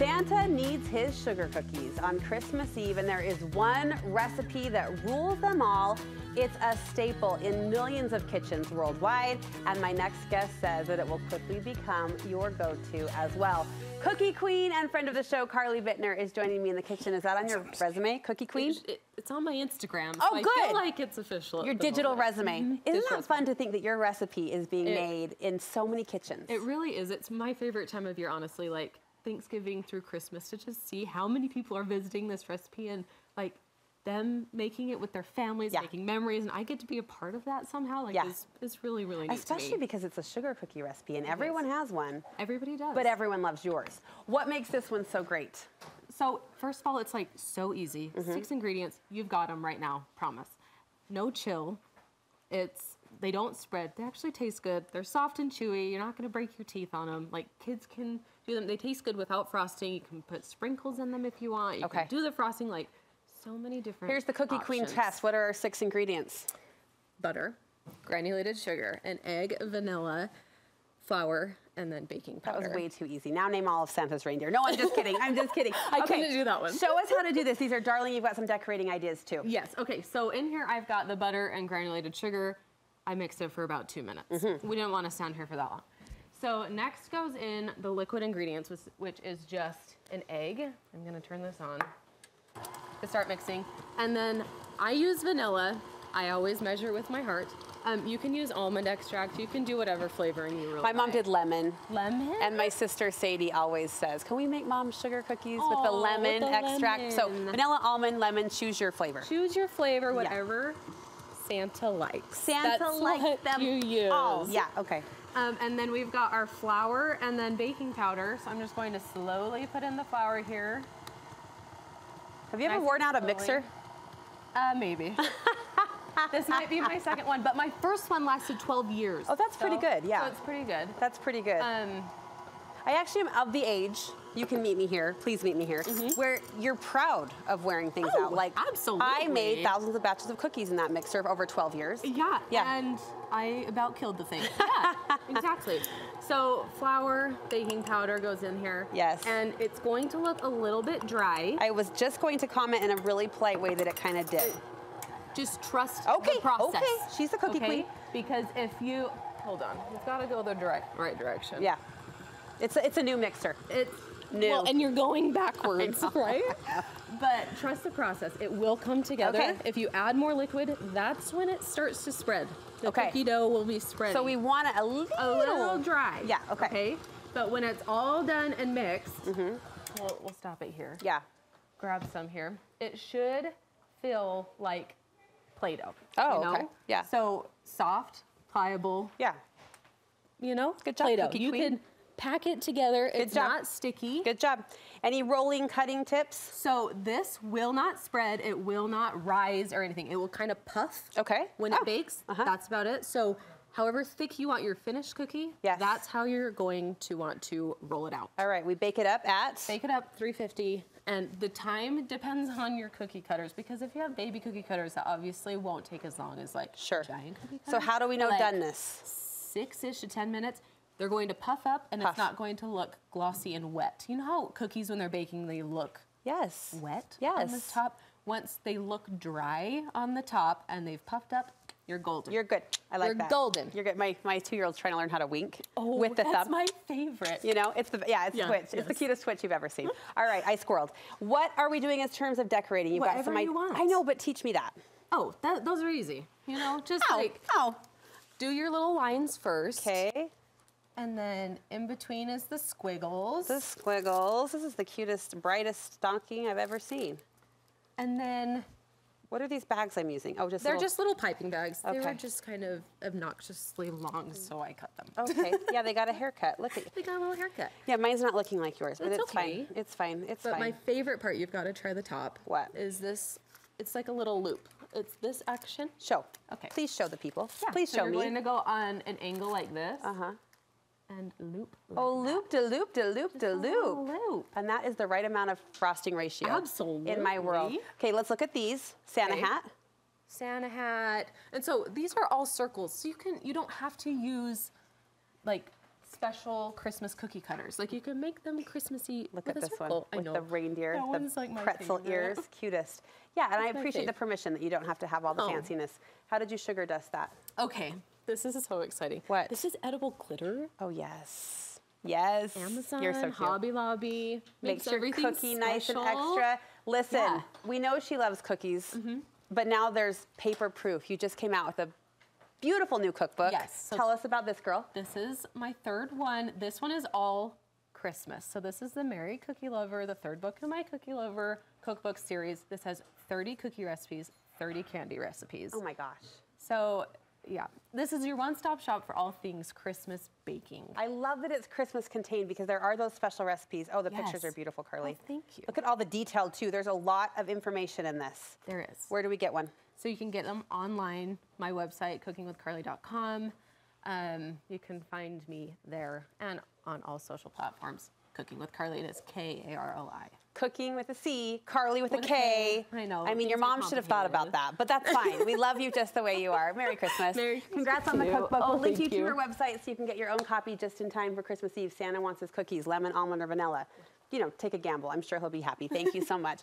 Santa needs his sugar cookies on Christmas Eve, and there is one recipe that rules them all. It's a staple in millions of kitchens worldwide, and my next guest says that it will quickly become your go-to as well. Cookie Queen and friend of the show, Karli Bitner, is joining me in the kitchen. Is that on your resume, Cookie Queen? It, it's on my Instagram. Oh, so I good. feel like it's official. Your digital moment. resume. Mhm. Isn't Digital that fun to think that your recipe is being It- made in so many kitchens? It really is. It's my favorite time of year, honestly. Like Thanksgiving through Christmas to just see how many people are visiting this recipe and like them making it with their families, Yeah. making memories, and I get to be a part of that somehow. Like, Yeah. it's, it's really, really neat. Especially because it's a sugar cookie recipe and everyone has one, everybody does. but everyone loves yours. What makes this one so great? So first of all, it's like so easy. Mm-hmm. Six ingredients. You've got them right now. Promise. No chill. It's they don't spread. They actually taste good. They're soft and chewy. You're not going to break your teeth on them. Like kids can do them. They taste good without frosting. You can put sprinkles in them if you want. You Okay. can do the frosting. Like so many different. Here's the Cookie Queen test. What are our six ingredients? Butter, granulated sugar, an egg, vanilla, flour, and then baking powder. That was way too easy. Now name all of Santa's reindeer. No, I'm just kidding. I'm just kidding. I couldn't do that one. Show us how to do this. These are darling. You've got some decorating ideas too. Yes. Okay. So in here, I've got the butter and granulated sugar. I mixed it for about two minutes. Mm-hmm. We didn't want to stand here for that long. So next goes in the liquid ingredients, which, which is just an egg. I'm gonna turn this on to start mixing. And then I use vanilla. I always measure with my heart. Um, you can use almond extract. You can do whatever flavoring you really My mom like. did lemon. lemon. And my sister Sadie always says, "Can we make mom sugar cookies with the Aw, with lemon the extract?" So vanilla, almond, lemon. Choose your flavor. choose your flavor, whatever Santa likes. Santa That's likes what them you use. all. Yeah. Okay. Um, and then we've got our flour and then baking powder. So I'm just going to slowly put in the flour here. Have you ever Nice worn out a and mixer? Uh, maybe. this might be my second one, but my first one lasted 12 years. Oh, that's pretty good, yeah. So it's pretty good. That's pretty good. Um, I actually am of the age. You can meet me here. Please meet me here. Mm-hmm. Where you're proud of wearing things. Oh, out. Like I made thousands of batches of cookies in that mixer over 12 years. yeah, Yeah. and I about killed the thing. Yeah, exactly. So flour, baking powder goes in here. Yes. And it's going to look a little bit dry. I was just going to comment in a really polite way that it kind of did. Just trust Okay, the process. okay. She's the cookie okay? queen. Because if you hold on, you've got to go the direct right direction. Yeah. It's a, it's a new mixer. It's New. Well, and you're going backwards, right? But trust the process. It will come together. Okay. If you add more liquid, that's when it starts to spread. The Okay. cookie dough will be spreading. So we want it a little, a little dry. Yeah, okay. Okay. But when it's all done and mixed, mm-hmm. we'll, we'll stop it here. Yeah. Grab some here. It should feel like Play-Doh. Oh, you know? okay. Yeah. So soft, pliable, Yeah. you know? Good job, Play-Doh. Cookie you Queen. can pack it together. it's job. not sticky. Good job. Any rolling, cutting tips? So this will not spread, it will not rise or anything. It will kind of puff Okay. when Oh, it bakes. uh-huh. That's about it. So however thick you want your finished cookie, Yes. that's how you're going to want to roll it out. All right, we bake it up at. Bake it up 350 and the time depends on your cookie cutters because if you have baby cookie cutters that obviously won't take as long as like Sure. giant cookie cutters. So how do we know Like doneness? Six-ish to 10 minutes. They're going to puff up and Puff. it's not going to look glossy and wet. You know how cookies when they're baking they look Yes. wet yes. on the top. Once they look dry on the top and they've puffed up, you're golden. You're good. I like You're that. golden. You're good. My, my two-year-old's trying to learn how to wink oh, with the that's thumb. my favorite. You know, it's the yeah, it's Yeah, Twitch. It's the cutest Twitch you've ever seen. All right, I squirreled. What are we doing in terms of decorating? You've got Whatever some. i- want. I know, but teach me that. Oh, that, those are easy. You know, just Oh, like oh. do your little lines first. Okay. And then in between is the squiggles. The squiggles. This is the cutest, brightest stocking I've ever seen. and then What are these bags I'm using? Oh, just they're little- just little piping bags. They Okay. were just kind of obnoxiously long, so I cut them. Okay. yeah, they got a haircut. Look at. you. They got a little haircut. Yeah, mine's not looking like yours, but It's it's, okay. fine. It's fine. It's But fine. But my favorite part, you've got to try the top. What? Is this, it's like a little loop. It's this action. show. Okay. Please show the people. Yeah, Please so show you're me. going to go on an angle like this Uh huh. And loop. like Oh, that. loop de loop de loop de loop. loop. And that is the right amount of frosting ratio. In my world. Okay, let's look at these. Santa Okay. hat. Santa hat. And so these are all circles. So you can you don't have to use like special Christmas cookie cutters. Like you can make them Christmassy. Look with at a this one circle. I with know. the reindeer, That the one's like my pretzel favorite. ears, cutest. Yeah, and I That's my appreciate the permission that you don't have to have all the Oh. fanciness. How did you sugar dust that? Okay, this is so exciting. What? This is edible glitter. Oh yes, yes. Amazon, You're so cute. Hobby Lobby. Makes Makes your cookie nice and extra. Listen, Yeah. We know she loves cookies, mm-hmm. but now there's paper proof. You just came out with a beautiful new cookbook. Yes, so- Tell us about this girl. This is my third one. This one is all Christmas. So this is the Merry Cookie Lover, the third book in my Cookie Lover cookbook series. This has 30 cookie recipes, 30 candy recipes. Oh my gosh. So yeah, this is your one-stop shop for all things Christmas baking. I love that it's Christmas contained because there are those special recipes. Oh, the pictures are beautiful, Karli. Oh, thank you. Look at all the detail too. There's a lot of information in this. There is. Where do we get one? So you can get them online, my website, cookingwithkarli.com. Um, you can find me there and on all social platforms. Cooking with Karli, it is K A R L I. Cooking with a C, Karli with, With a K. K. I know, I mean, your mom should have thought about that, but that's fine. we love you just the way you are. Merry Christmas. Merry Christmas. Congrats on the cookbook. Oh, we'll link you thank to her website so you can get your own copy just in time for Christmas Eve. Santa wants his cookies, lemon, almond, or vanilla. You know, take a gamble. I'm sure he'll be happy. Thank you so much.